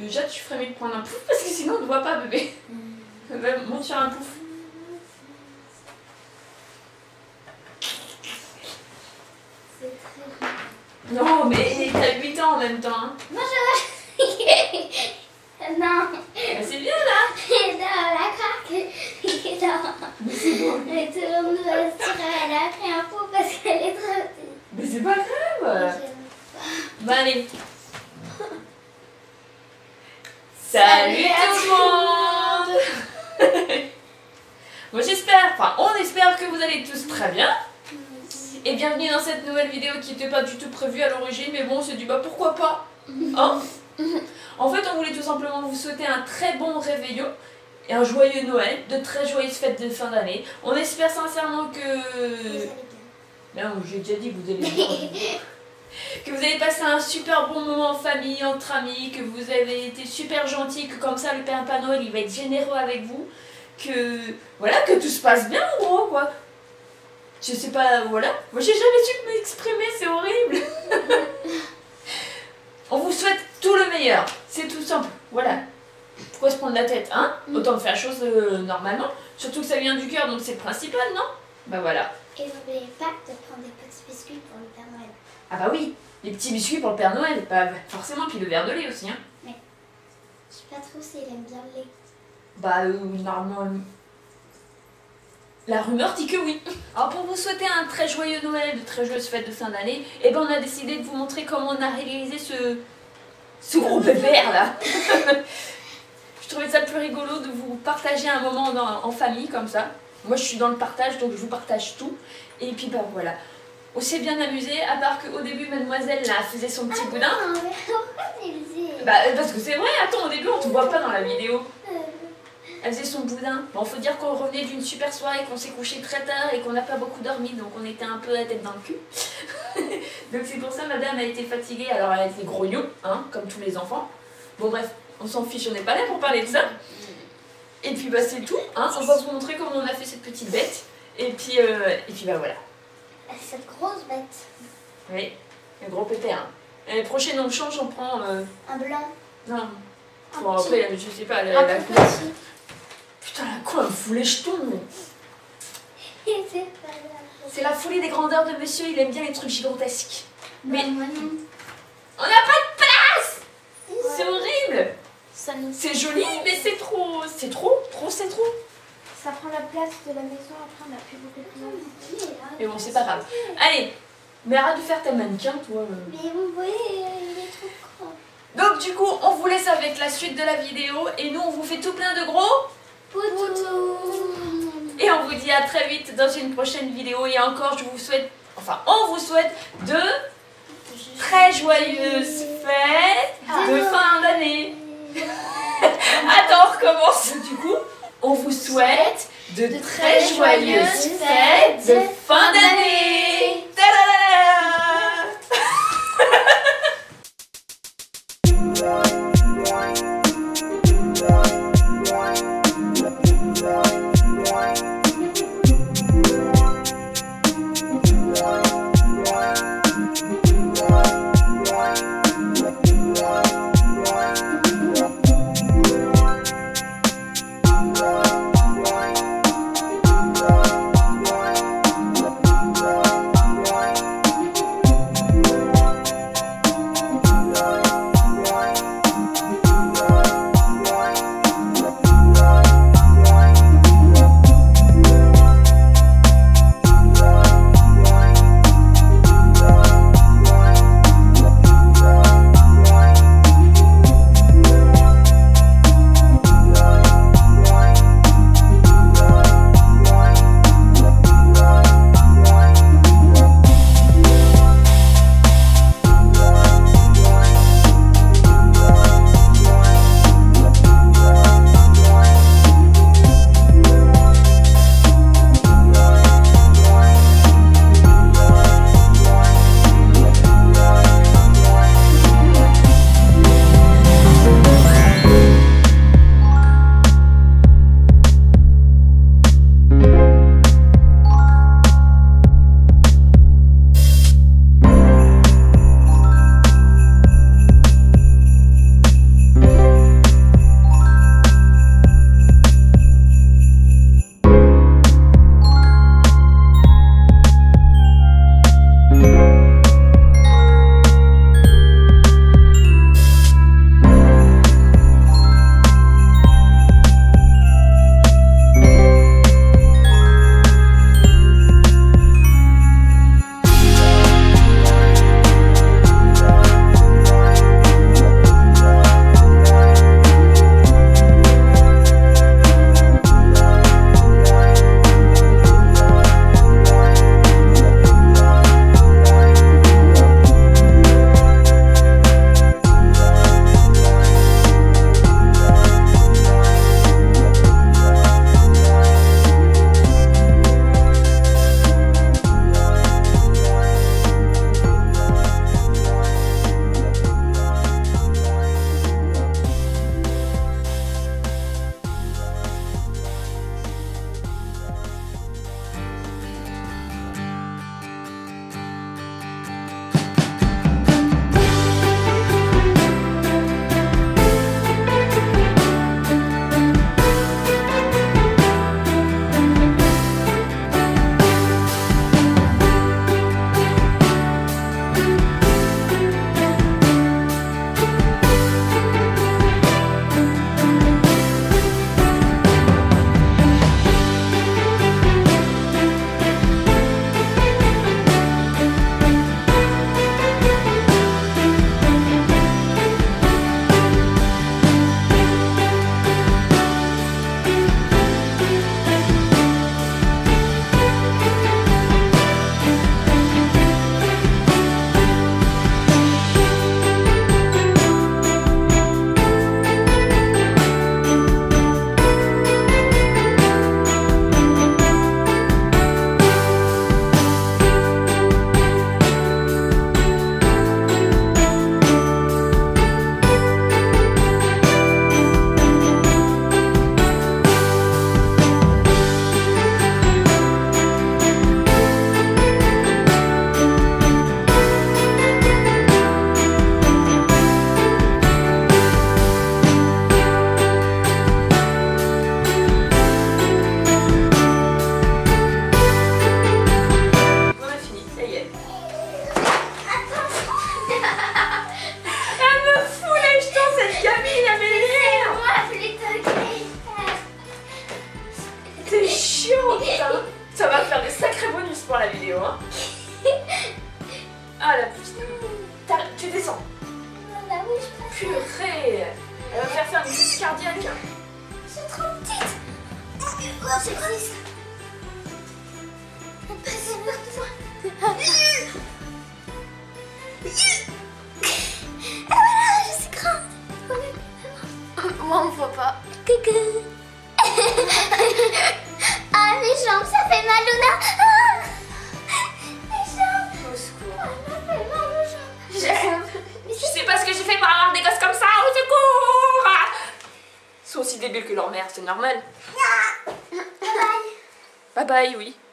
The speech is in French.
Euh, Jade, tu ferais mieux de prendre un pouf parce que sinon on ne voit pas, bébé. Va, Monte sur un pouf. C'est très Non, mais t'as 8 ans en même temps. hein. Moi je. non. Bah, c'est bien là. Non, la craque. C'est bon. Mais tout le monde elle a pris un pot parce qu'elle est trop petite. Mais c'est pas grave. Bah allez. Salut tout le monde Moi j'espère, enfin on espère que vous allez tous très bien. Et bienvenue dans cette nouvelle vidéo qui n'était pas du tout prévue à l'origine, mais bon on s'est dit bah pourquoi pas Hein? En fait on voulait tout simplement vous souhaiter un très bon réveillon et un joyeux Noël, de très joyeuses fêtes de fin d'année. On espère sincèrement que... Non, j'ai déjà dit que vous allez bien. que vous avez passé un super bon moment en famille, entre amis, que vous avez été super gentil, que comme ça le Père Noël il va être généreux avec vous, que voilà, que tout se passe bien en gros quoi. Je sais pas, voilà. Moi j'ai jamais su m'exprimer, c'est horrible. On vous souhaite tout le meilleur, c'est tout simple, voilà. Pourquoi se prendre la tête, hein Autant faire chose euh, normalement. Surtout que ça vient du cœur, donc c'est le principal, non? Bah voilà. Et n'oubliez pas de prendre des petits biscuits pour le Père Noël. Ah bah oui, les petits biscuits pour le Père Noël, bah forcément, puis le verre de lait aussi, hein. Je sais pas trop s'il aime bien le lait. Bah euh, normalement... La rumeur dit que oui. Alors pour vous souhaiter un très joyeux Noël, de très joyeuses fêtes de fin d'année, eh ben on a décidé de vous montrer comment on a réalisé ce... ce gros pépère là. je trouvais ça plus rigolo de vous partager un moment dans- en famille comme ça. Moi je suis dans le partage donc je vous partage tout. Et puis bah voilà. On s'est bien amusé, à part qu'au début mademoiselle là faisait son petit boudin. Non, mais pourquoi Bah euh, parce que c'est vrai, attends, au début on te voit pas dans la vidéo. Euh, Elle faisait son boudin. Bon, faut dire qu'on revenait d'une super soirée, qu'on s'est couché très tard et qu'on n'a pas beaucoup dormi, donc on était un peu la tête dans le cul. donc c'est pour ça madame a été fatiguée, alors elle a été grognon, hein, comme tous les enfants. Bon bref, on s'en fiche, on n'est pas là pour parler de ça. Et puis bah c'est tout, hein, on va vous montrer comment on a fait cette petite bête. Et puis, euh, et puis bah voilà. Cette grosse bête. Oui, un gros pépère. hein. L'année prochaine on change, on prend... euh, Un blanc. non, Un bon petit. après je sais pas, la, Un la. Putain la quoi, elle fout les jetons Et c'est la folie des grandeurs de monsieur, il aime bien les trucs gigantesques. Mais- Non, moi non. On n'a pas de place C'est horrible. C'est joli, mais c'est trop... C'est trop, trop, c'est trop. Ça prend la place de la maison, après on n'a plus beaucoup de place. Mais bon, c'est pas grave. Allez, mais arrête de faire ta mannequin, toi. euh. Mais vous voyez, il est trop grand. Donc du coup, on vous laisse avec la suite de la vidéo, et nous, on vous fait tout plein de gros. Poutou. Et on vous dit à très vite dans une prochaine vidéo. Et encore, je vous souhaite... Enfin, on vous souhaite de très joyeuses fêtes de fin d'année. Attends, on recommence du coup. On vous souhaite de très joyeuses fêtes de fin d'année. descends. Bah oui, je peux. Purée Elle va faire faire une crise cardiaque. C'est trop petite. Oh, c'est triste. Ah, je suis on voit pas. Ah, mes jambes, ça fait mal, Luna. Débiles que leur mère, c'est normal. Bye. Bye bye, oui. Attends, regarde.